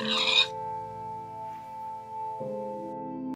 Yeah.